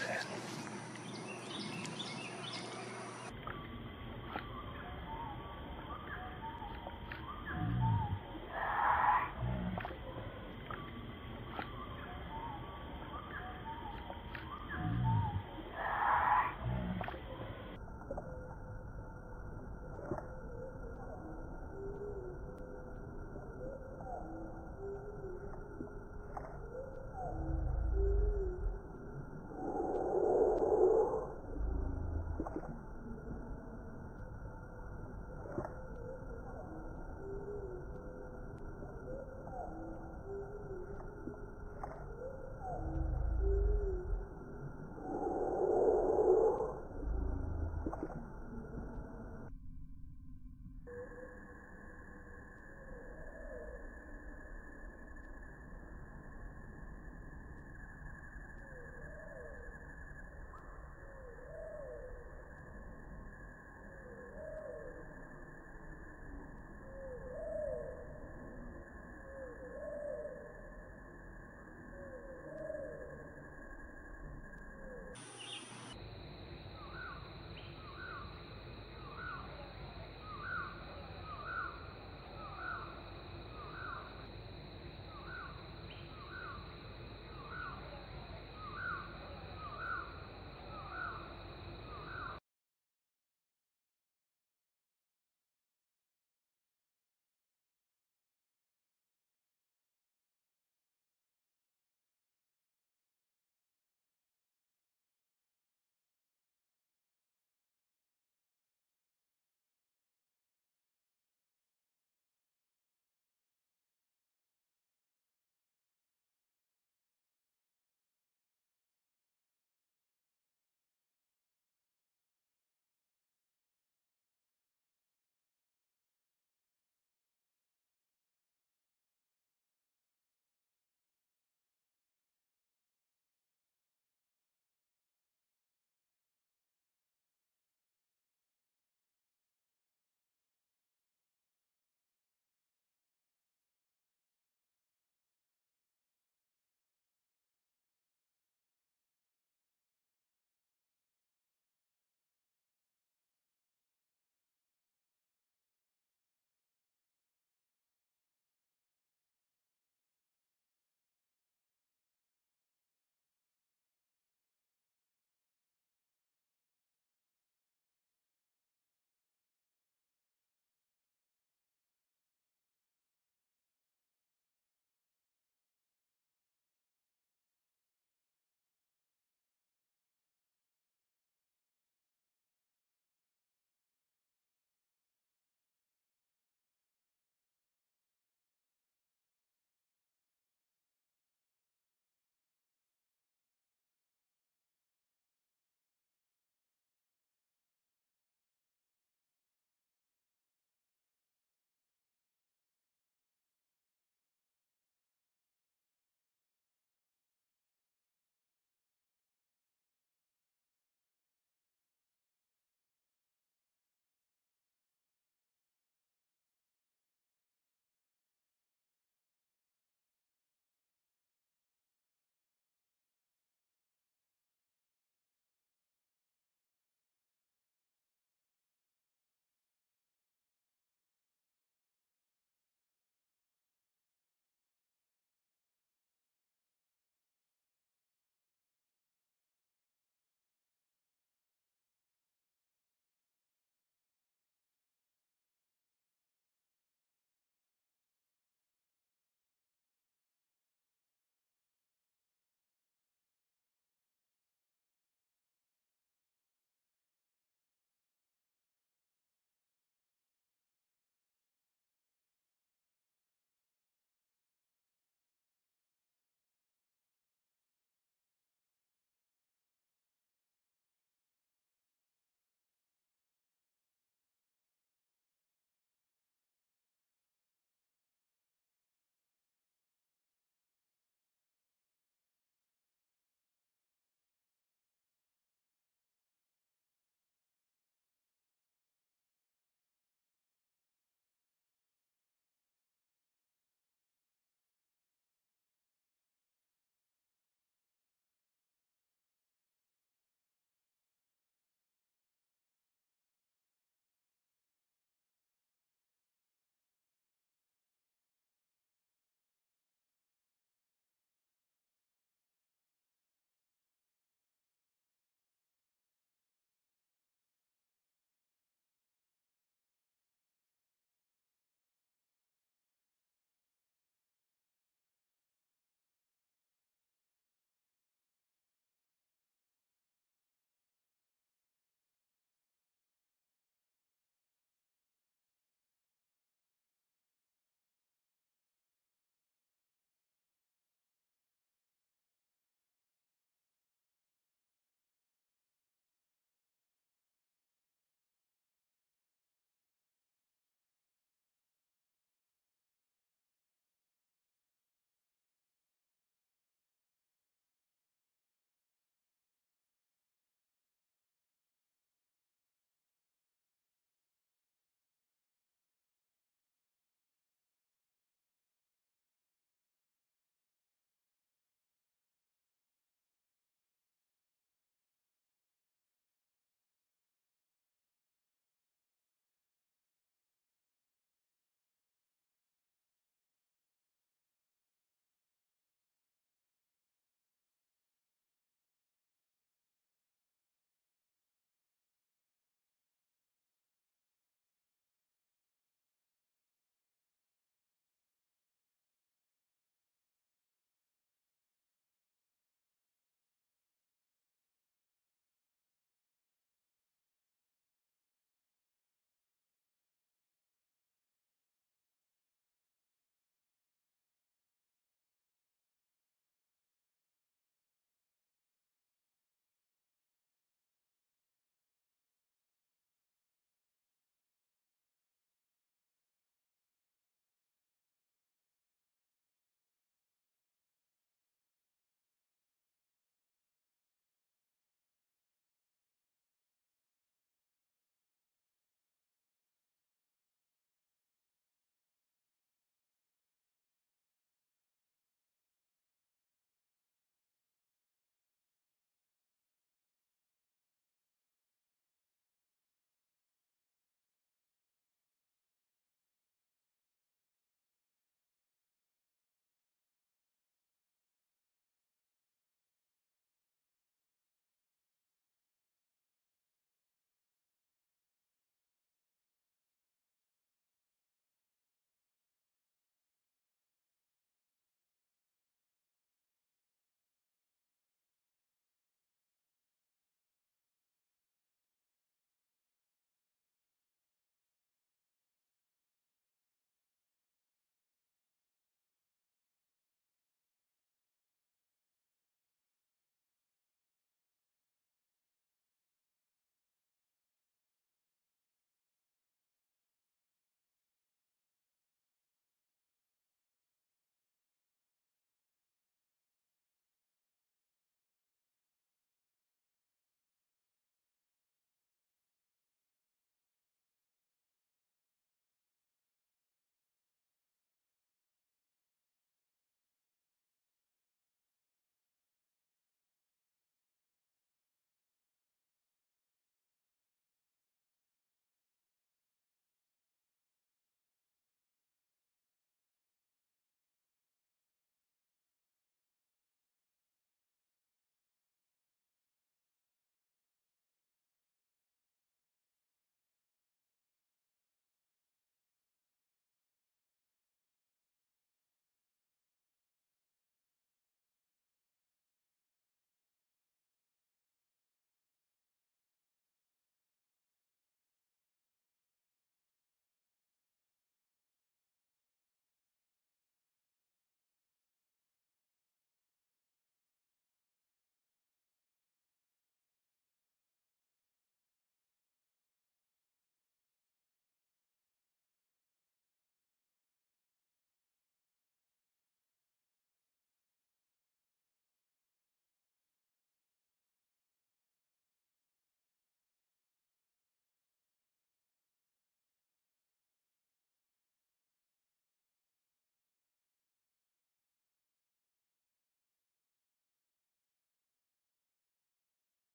was?